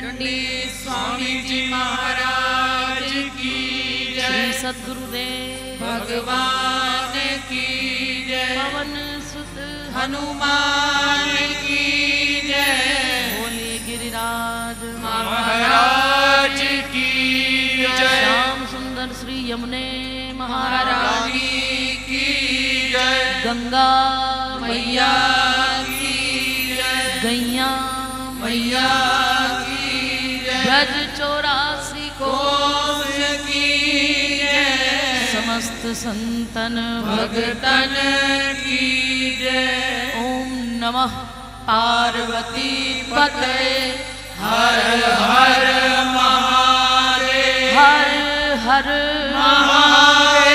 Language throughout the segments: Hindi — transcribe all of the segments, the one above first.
दंडी स्वामी जी महाराज की जय। सदगुरुदेव। भगवान की जय। पवन सुत हनुमान की जय। बोले गिरिराज महाराज की जय। श्याम सुंदर श्री यमुने महाराज। महारानी की जय। गंगा मैया की जय। गैया मैया चौरासी को की समस्त संतन भगतन की जय। ओम नमः पार्वती पते हर हर महादेव। हर हर महादेव।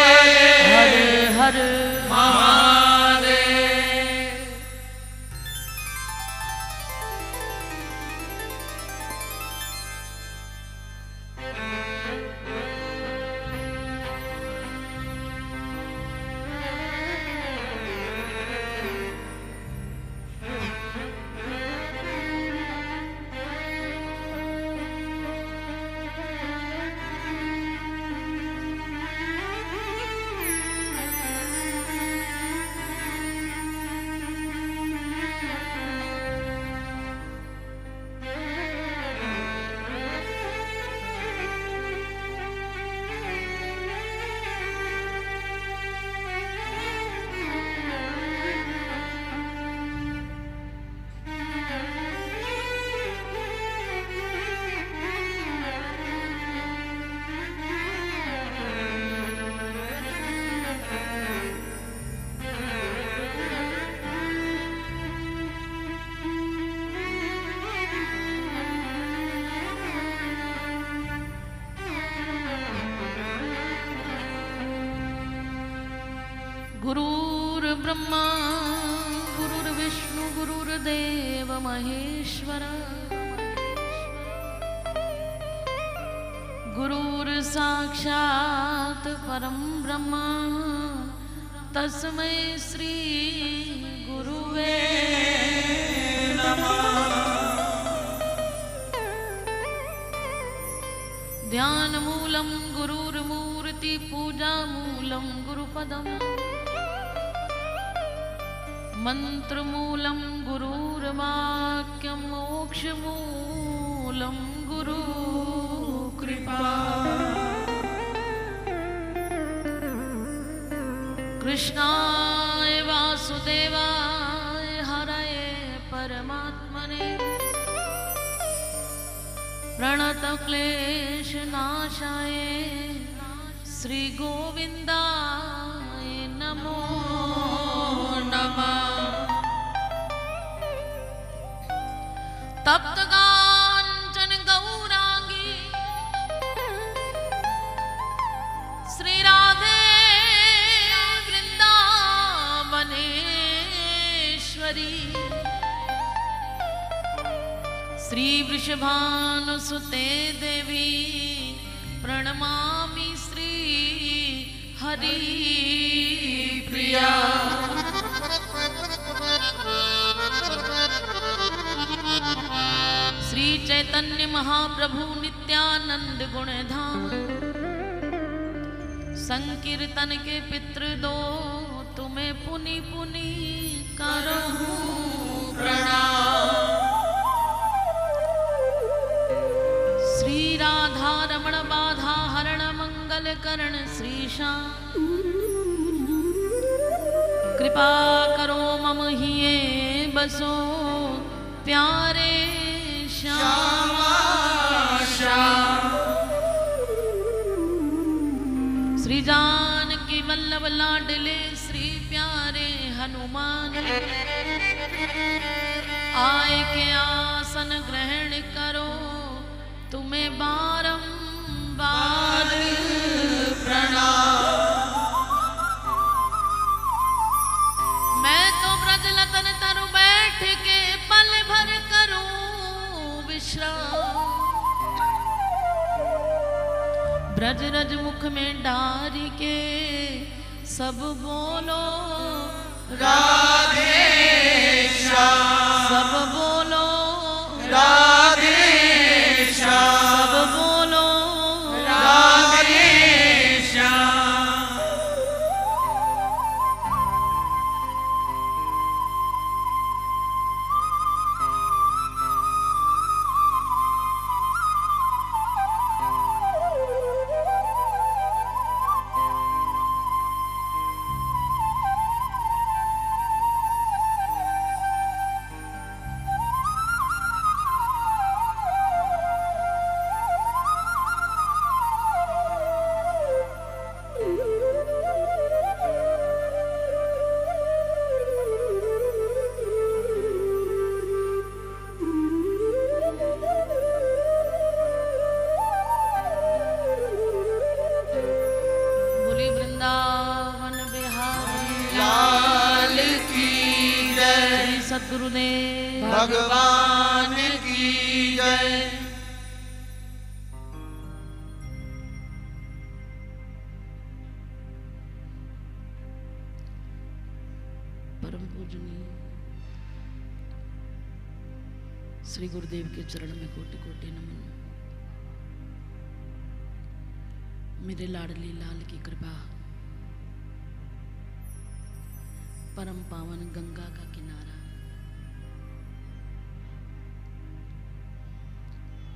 गुरुर्ब्रह्मा गुरुर्विष्णु गुरुर्देव महेश्वर गुरुर्साक्षात् परं ब्रह्म तस्मै श्री गुरुवे ध्यानमूलं गुरुर्मूर्तिपूजामूलं गुरुपदम्। मन्त्रमूलं गुरुर्वाक्यं मोक्षमूलं गुरु कृपा। कृष्णाय वासुदेवाय हरये परमात्मने। प्रणतक्लेशनाशाय श्रीगोविन्दाय नमो नमः। तप्तकाञ्चन गौराङ्गी श्रीराधे वृन्दावनेश्वरी श्रीवृषभानुसुते देवी प्रणमामि श्री हरिप्रिया। श्री चैतन्य महाप्रभु नित्यानंद गुण धाम संकीर्तन के पितृ दो, तुम्हें पुनि पुनि श्री राधा रमण बाधा हरण मंगल करण श्री श्याम। कृपा करो मम हिये बसो, प्यारे श्री जानकी वल्लभ लाडले श्री प्यारे हनुमान। आय के आसन ग्रहण ब्रज रज मुख में डार के सब बोलो राधे सब बोलो राधे सब परम पूजनीय। श्री गुरुदेव के चरण में कोटि कोटि नमन। मेरे लाडली लाल की कृपा। परम पावन गंगा का किनारा।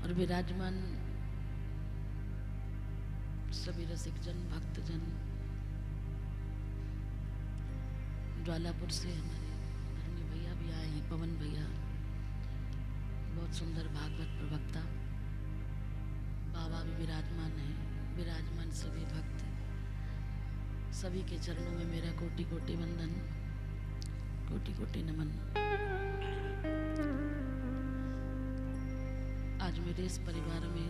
और विराजमान सभी रसिक जन भक्तजन, ज्वालापुर से हमारे धर्मी भैया भी आए हैं, पवन भैया, बहुत सुंदर भागवत प्रवक्ता, बाबा भी विराजमान है, विराजमान सभी भक्त, सभी के चरणों में मेरा कोटि कोटि वंदन कोटि कोटि नमन। आज मेरे इस परिवार में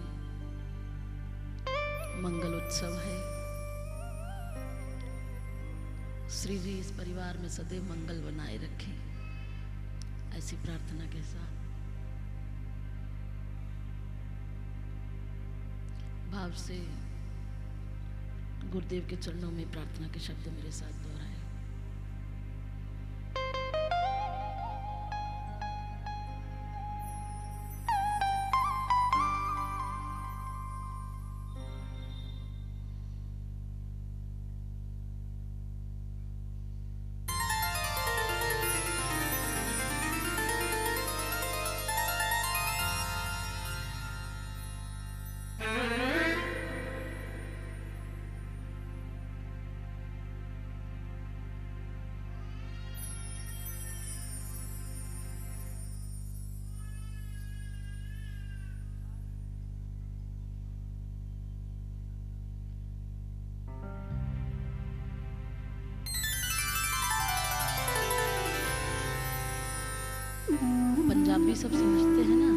मंगल उत्सव है। श्री जी इस परिवार में सदैव मंगल बनाए रखें। ऐसी प्रार्थना के साथ। भाव से गुरुदेव के चरणों में प्रार्थना के शब्द मेरे साथ दोहराए। पंजाबी सब समझते हैं ना।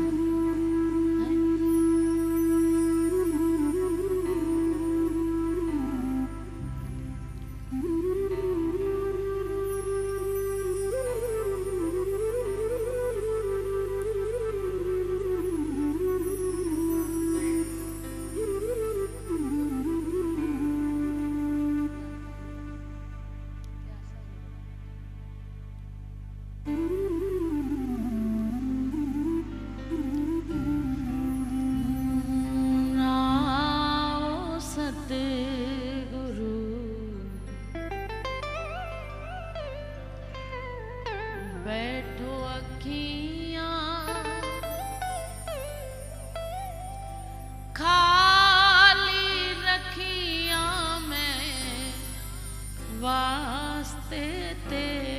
वास्ते तेरे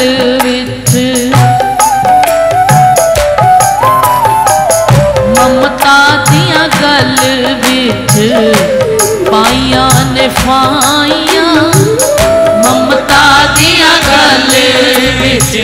ਨਾਲ ਵਿੱਚ ਮਮਤਾ ਦੀਆਂ ਗੱਲ ਵਿੱਚ ਪਾਈਆਂ ਨੇ ਫਾਈਆਂ ਮਮਤਾ ਦੀਆਂ ਗੱਲ ਵਿੱਚ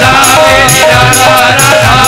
राधा मेरी राधा राधा